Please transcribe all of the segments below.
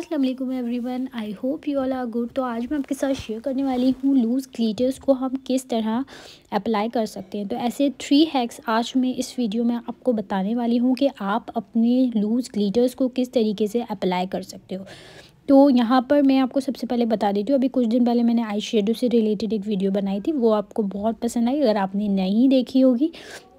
अस्सलाम everyone I hope you all are good तो आज मैं आपके साथ शेयर करने वाली हूँ लूज़ ग्लीटर्स को हम किस तरह अप्लाई कर सकते हैं। तो ऐसे थ्री हैक्स आज मैं इस वीडियो में आपको बताने वाली हूँ कि आप अपने लूज़ ग्लीटर्स को किस तरीके से अप्लाई कर सकते हो। तो यहाँ पर मैं आपको सबसे पहले बता देती हूँ, अभी कुछ दिन पहले मैंने आई शेडो से रिलेटेड एक वीडियो बनाई थी, वो आपको बहुत पसंद आई, अगर आपने नहीं देखी होगी।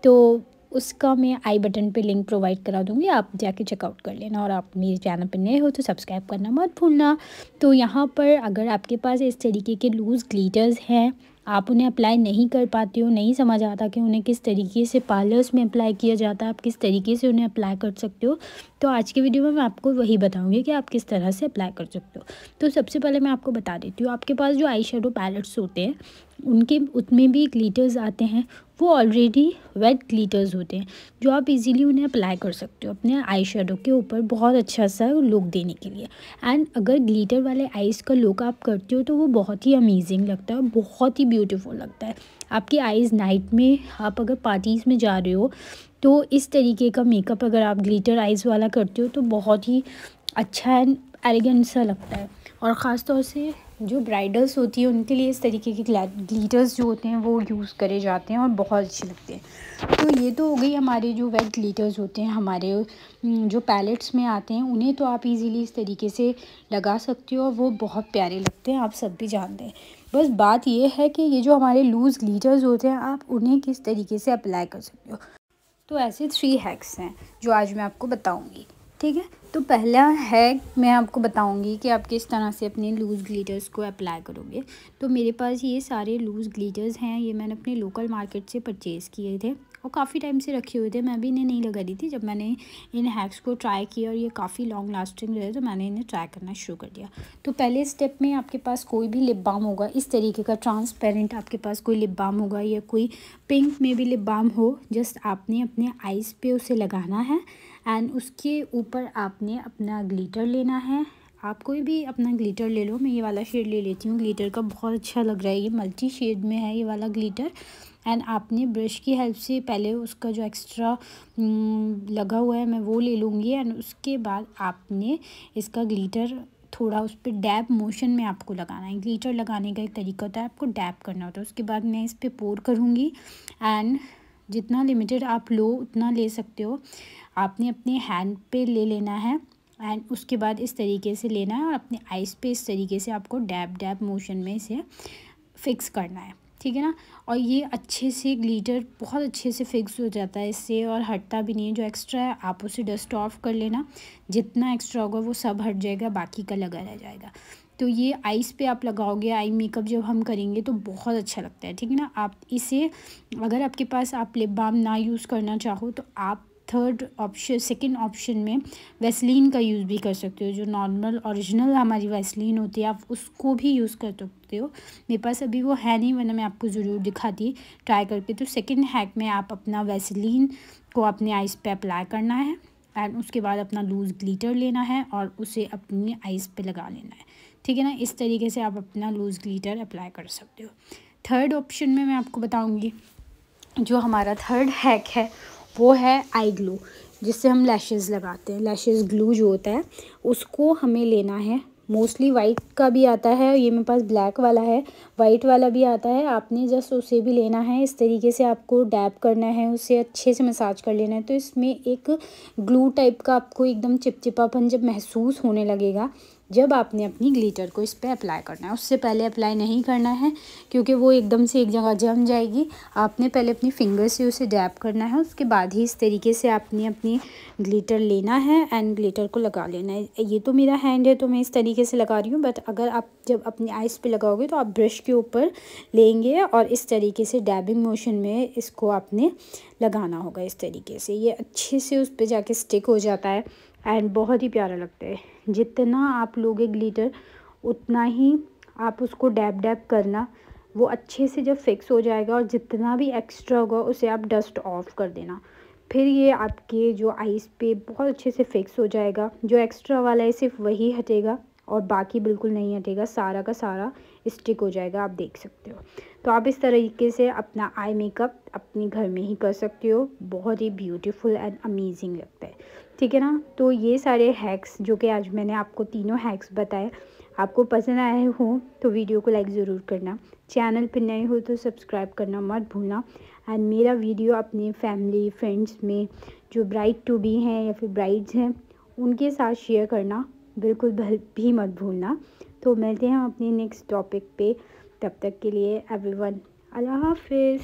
तो उसका मैं आई बटन पे लिंक प्रोवाइड करा दूँगी, आप जाके चेकआउट कर लेना और आप मेरे चैनल पर नए हो तो सब्सक्राइब करना मत भूलना। तो यहाँ पर अगर आपके पास इस तरीके के लूज़ ग्लीटर्स हैं, आप उन्हें अप्लाई नहीं कर पाते हो, नहीं समझ आता कि उन्हें किस तरीके से पार्लर्स में अप्लाई किया जाता है आप किस तरीके से उन्हें अप्लाई कर सकते हो। तो आज के वीडियो में मैं आपको वही बताऊँगी कि आप किस तरह से अप्लाई कर सकते हो। तो सबसे पहले मैं आपको बता देती हूँ, आपके पास जो आई शेडो पैलेट्स होते हैं उनके उसमें भी ग्लीटर्स आते हैं, वो ऑलरेडी वेट ग्लीटर्स होते हैं, जो आप इजीली उन्हें अप्लाई कर सकते हो अपने आई शेडो के ऊपर बहुत अच्छा सा लुक देने के लिए. एंड अगर ग्लीटर वाले आइज़ का लुक आप करते हो तो वो बहुत ही अमेजिंग लगता है, बहुत ही ब्यूटीफुल लगता है. आपकी आइज़ नाइट में, आप अगर पार्टीज़ में जा रहे हो तो इस तरीके का मेकअप अगर आप ग्लीटर आइज़ वाला करते हो तो बहुत ही अच्छा एंड एलिगेंट सा लगता है. और ख़ास तौर से जो ब्राइडल्स होती है, उनके लिए इस तरीके के ग्लीटर्स जो होते हैं, वो यूज़ करे जाते हैं और बहुत अच्छे लगते हैं। तो ये तो हो गई हमारे जो वेट ग्लीटर्स होते हैं, हमारे जो पैलेट्स में आते हैं, उन्हें तो आप इजीली इस तरीके से लगा सकते हो और वो बहुत प्यारे लगते हैं, आप सब भी जानते हैं। बस बात ये है कि ये जो हमारे लूज़ ग्लीटर्स होते हैं, आप उन्हें किस तरीके से अप्लाई कर सकते हो। तो ऐसे थ्री हैक्स हैं, जो आज मैं आपको बताऊँगी। ठीक है? तो पहला है, मैं आपको बताऊँगी कि आप किस तरह से अपने लूज़ ग्लीटर्स को अप्लाई करोगे। तो मेरे पास ये सारे लूज़ ग्लीटर्स हैं, ये मैंने अपने लोकल मार्केट से परचेज़ किए थे और काफ़ी टाइम से रखे हुए थे। मैं भी इन्हें नहीं लगा रही थी जब मैंने इन हैक्स को ट्राई किया और ये काफ़ी लॉन्ग लास्टिंग रहे तो मैंने इन्हें ट्राई करना शुरू कर दिया। तो पहले स्टेप में आपके पास कोई भी लिप बाम होगा, इस तरीके का ट्रांसपेरेंट आपके पास कोई लिप बाम होगा या कोई पिंक में भी लिप बाम हो जस्ट आपने अपने आइज़ पे उसे लगाना है। एंड उसके ऊपर आपने अपना ग्लीटर लेना है। आप कोई भी अपना ग्लीटर ले लो। मैं ये वाला शेड ले लेती हूँ। ग्लीटर का बहुत अच्छा लग रहा है। ये मल्टी शेड में है ये वाला ग्लीटर एंड आपने ब्रश की हेल्प से पहले उसका जो एक्स्ट्रा लगा हुआ है, मैं वो ले लूँगी। एंड उसके बाद आपने इसका ग्लीटर थोड़ा उस पर डैब मोशन में आपको लगाना है। ग्लीटर लगाने का एक तरीका होता है आपको डैब करना होता है। उसके बाद मैं इस पर पोर करूँगी। एंड जितना लिमिटेड आप लो, उतना ले सकते हो। आपने अपने हैंड पे ले लेना है एंड उसके बाद इस तरीके से लेना है और अपने आइस पे इस तरीके से आपको डैब डैब मोशन में इसे फ़िक्स करना है, ठीक है ना? और ये अच्छे से ग्लीटर बहुत अच्छे से फिक्स हो जाता है इससे और हटता भी नहीं है। जो एक्स्ट्रा है, आप उसे डस्ट ऑफ़ कर लेना। जितना एक्स्ट्रा होगा, वो सब हट जाएगा, बाकी का लगा रह जाएगा। तो ये आइस पे आप लगाओगे आई मेकअप जब हम करेंगे तो बहुत अच्छा लगता है, ठीक है ना? आप इसे, अगर आपके पास आप लिप बाम ना यूज़ करना चाहो तो आप थर्ड ऑप्शन सेकंड ऑप्शन में वैसलीन का यूज़ भी कर सकते हो, जो नॉर्मल ओरिजिनल हमारी वैसलीन होती है, आप उसको भी यूज़ कर सकते हो। मेरे पास अभी वो है नहीं, वरना मैं आपको ज़रूर दिखाती ट्राई करके। तो सेकंड हैक में आप अपना वैसलीन को अपने आइस पे अप्लाई करना है एंड उसके बाद अपना लूज़ ग्लीटर लेना है और उसे अपनी आइज़ पे लगा लेना है। ठीक है ना? इस तरीके से आप अपना लूज़ ग्लीटर अप्लाई कर सकते हो। थर्ड ऑप्शन में मैं आपको बताऊँगी, जो हमारा थर्ड हैक है वो है आई ग्लू जिससे हम लैशेज़ लगाते हैं। लैशेज़ ग्लू जो होता है, उसको हमें लेना है। मोस्टली वाइट का भी आता है, ये मेरे पास ब्लैक वाला है। वाइट वाला भी आता है। आपने जस्ट उसे भी लेना है। इस तरीके से आपको डैप करना है, उसे अच्छे से मसाज कर लेना है। तो इसमें एक ग्लू टाइप का आपको एकदम चिपचिपापन जब महसूस होने लगेगा जब आपने अपनी ग्लीटर को इस पर अप्लाई करना है, उससे पहले अप्लाई नहीं करना है, क्योंकि वो एकदम से एक जगह जम जाएगी। आपने पहले अपनी फिंगर से उसे डैप करना है, उसके बाद ही इस तरीके से आपने अपनी ग्लीटर लेना है एंड ग्लीटर को लगा लेना है। ये तो मेरा हैंड है तो मैं इस तरीके से लगा रही हूँ बट अगर आप जब अपनी आइस पे लगाओगे तो आप ब्रश के ऊपर लेंगे और इस तरीके से डैबिंग मोशन में इसको आपने लगाना होगा, इस तरीके से। ये अच्छे से उस पर जाके स्टिक हो जाता है। एंड बहुत ही प्यारा लगता है। जितना आप लोगे ग्लीटर उतना ही आप उसको डैब डैब करना, वो अच्छे से जब फिक्स हो जाएगा और जितना भी एक्स्ट्रा होगा, उसे आप डस्ट ऑफ़ कर देना। फिर ये आपके जो आइस पे बहुत अच्छे से फिक्स हो जाएगा। जो एक्स्ट्रा वाला है, सिर्फ़ वही हटेगा और बाकी बिल्कुल नहीं हटेगा। सारा का सारा स्टिक हो जाएगा, आप देख सकते हो। तो आप इस तरीके से अपना आई मेकअप अपने घर में ही कर सकते हो। बहुत ही ब्यूटीफुल एंड अमेजिंग लगता है। ठीक है ना? तो ये सारे हैक्स जो कि आज मैंने आपको तीनों हैक्स बताए, आपको पसंद आए हो तो वीडियो को लाइक ज़रूर करना। चैनल पर नए हो तो सब्सक्राइब करना मत भूलना। एंड मेरा वीडियो अपने फैमिली फ्रेंड्स में जो ब्राइड टू बी हैं या फिर ब्राइड्स हैं, उनके साथ शेयर करना बिल्कुल भी मत भूलना। तो मिलते हैं हम अपने नेक्स्ट टॉपिक पे। तब तक के लिए एवरीवन अल्लाह हाफिज़।